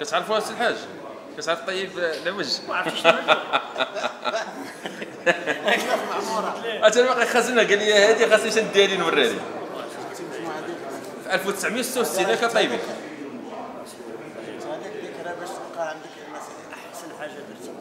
كتعرفوا السي الحاج؟ كتعرف طيب العوج ما عرفتش شنو أنا باقي خازنها قال لي هذه خاصني نديها لي نوريها لي 1966 ياك طيبي. هذيك ذكرى باش تبقى عندك أحسن حاجة درتها.